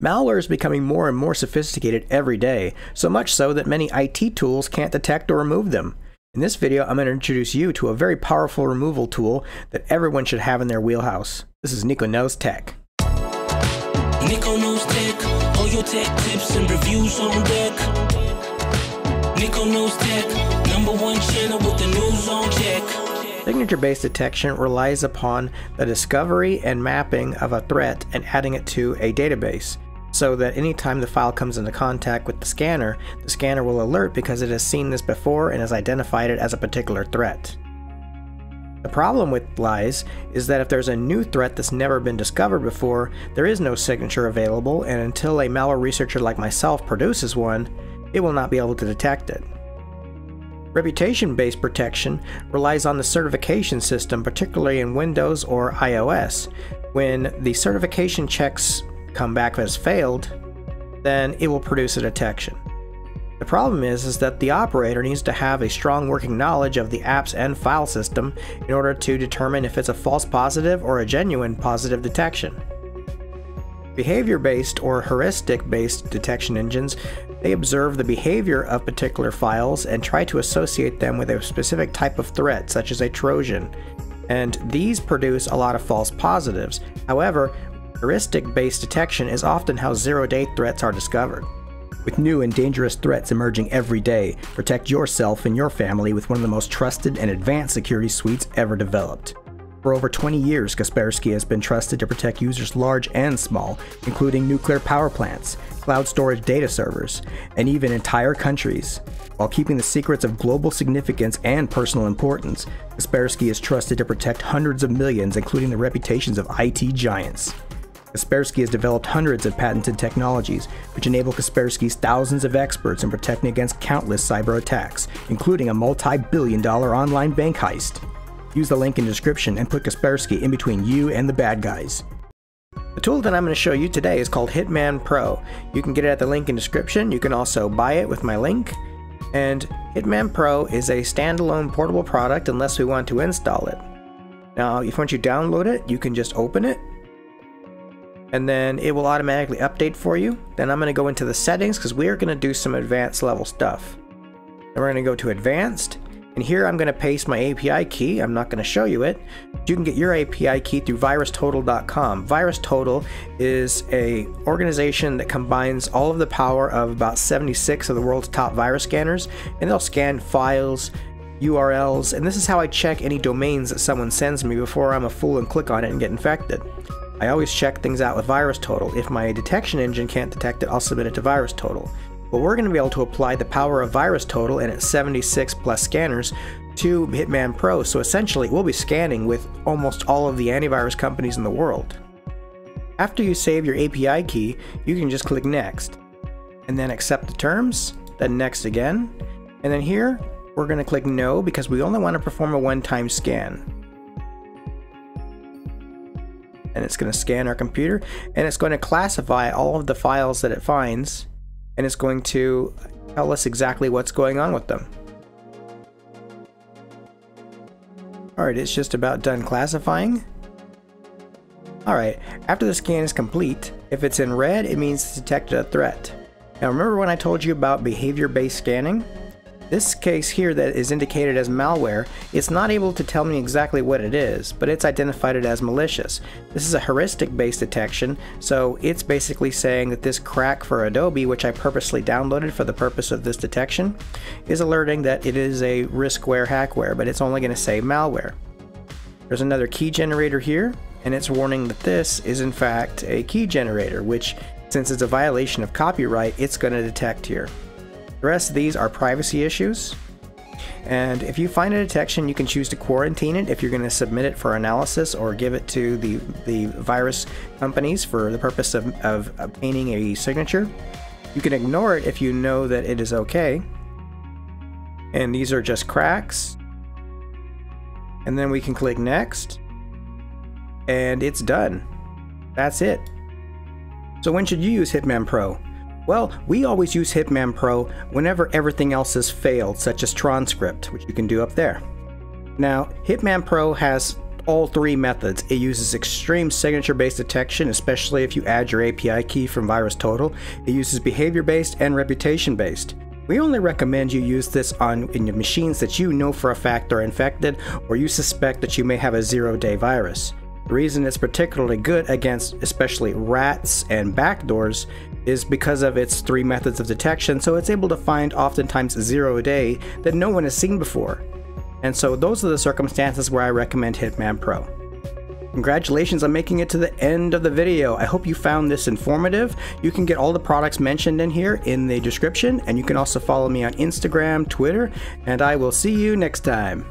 Malware is becoming more and more sophisticated every day, so much so that many IT tools can't detect or remove them. In this video, I'm going to introduce you to a very powerful removal tool that everyone should have in their wheelhouse. This is Nico Knows Tech. Nico Knows Tech, all your tech tips and reviews on deck. Nico Knows Tech, number one channel with the news on check. Signature-based detection relies upon the discovery and mapping of a threat and adding it to a database so that anytime the file comes into contact with the scanner, the scanner will alert because it has seen this before and has identified it as a particular threat. The problem with lies is that if there's a new threat that's never been discovered before, there is no signature available, and until a malware researcher like myself produces one, it will not be able to detect it. Reputation based protection relies on the certification system, particularly in Windows or iOS. When the certification checks come back as failed, then it will produce a detection. The problem is, is that the operator needs to have a strong working knowledge of the apps and file system in order to determine if it's a false positive or a genuine positive detection. Behavior based or heuristic based detection engines they observe the behavior of particular files and try to associate them with a specific type of threat, such as a Trojan. And these produce a lot of false positives. However, heuristic based detection is often how zero day threats are discovered. With new and dangerous threats emerging every day, protect yourself and your family with one of the most trusted and advanced security suites ever developed. For over 20 years, Kaspersky has been trusted to protect users large and small, including nuclear power plants, cloud storage data servers, and even entire countries. While keeping the secrets of global significance and personal importance, Kaspersky is trusted to protect hundreds of millions, including the reputations of IT giants. Kaspersky has developed hundreds of patented technologies, which enable Kaspersky's thousands of experts in protecting against countless cyber attacks, including a multi billion dollar online bank heist. Use the link in the description and put Kaspersky in between you and the bad guys. The tool that I'm going to show you today is called Hitman Pro. You can get it at the link in description. You can also buy it with my link. And Hitman Pro is a standalone portable product unless we want to install it. Now, if once you download it, you can just open it. And then it will automatically update for you. Then I'm going to go into the settings because we are going to do some advanced level stuff. Then we're going to go to advanced and here I'm going to paste my API key. I'm not going to show you it. You can get your API key through virustotal.com. VirusTotal is a organization that combines all of the power of about 76 of the world's top virus scanners, and they'll scan files, URLs, and this is how I check any domains that someone sends me before I'm a fool and click on it and get infected. I always check things out with VirusTotal. If my detection engine can't detect it, I'll submit it to VirusTotal. But we're going to be able to apply the power of VirusTotal and its 76 plus scanners to Hitman Pro. So essentially, we'll be scanning with almost all of the antivirus companies in the world. After you save your API key, you can just click Next, and then accept the terms, then Next again, and then here we're going to click No because we only want to perform a one-time scan. And it's going to scan our computer, and it's going to classify all of the files that it finds and it's going to tell us exactly what's going on with them. Alright, it's just about done classifying. Alright, after the scan is complete, if it's in red, it means it's detected a threat. Now remember when I told you about behavior-based scanning? This case here that is indicated as malware, it's not able to tell me exactly what it is, but it's identified it as malicious. This is a heuristic based detection, so it's basically saying that this crack for Adobe, which I purposely downloaded for the purpose of this detection, is alerting that it is a riskware hackware, but it's only going to say malware. There's another key generator here, and it's warning that this is in fact a key generator, which since it's a violation of copyright, it's going to detect here. The rest of these are privacy issues. And if you find a detection, you can choose to quarantine it if you're going to submit it for analysis or give it to the, the virus companies for the purpose of, of obtaining a signature. You can ignore it if you know that it is okay. And these are just cracks. And then we can click next. And it's done. That's it. So when should you use Hitman Pro? Well, we always use Hitman Pro whenever everything else has failed, such as Transcript, which you can do up there. Now, Hitman Pro has all three methods. It uses extreme signature based detection, especially if you add your API key from VirusTotal. It uses behavior based and reputation based. We only recommend you use this on in machines that you know for a fact are infected or you suspect that you may have a zero day virus. The reason it's particularly good against especially rats and backdoors is because of its three methods of detection, so it's able to find oftentimes zero a day that no one has seen before. And so those are the circumstances where I recommend Hitman Pro. Congratulations on making it to the end of the video. I hope you found this informative. You can get all the products mentioned in here in the description, and you can also follow me on Instagram, Twitter, and I will see you next time.